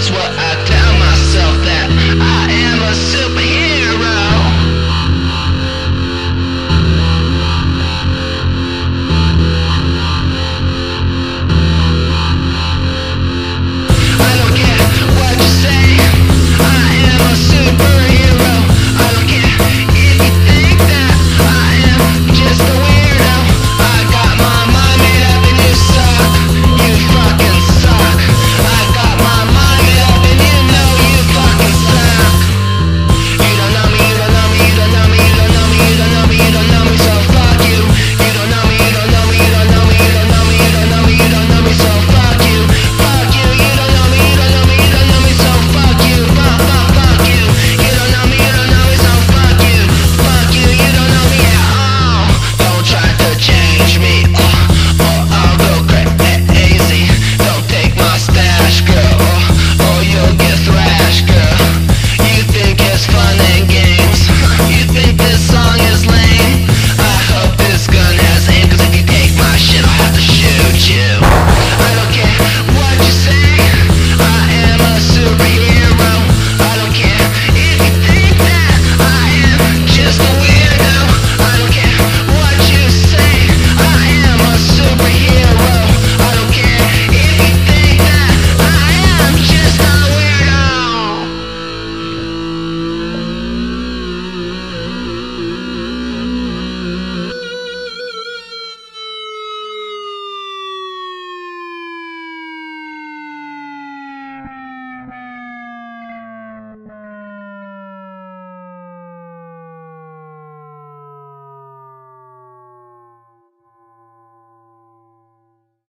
that's what I